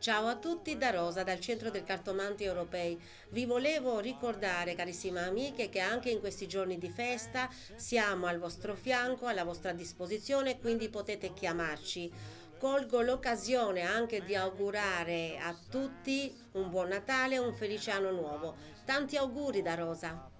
Ciao a tutti da Rosa, dal Centro del Cartomanti Europei. Vi volevo ricordare, carissime amiche, che anche in questi giorni di festa siamo al vostro fianco, alla vostra disposizione, quindi potete chiamarci. Colgo l'occasione anche di augurare a tutti un buon Natale e un felice anno nuovo. Tanti auguri da Rosa.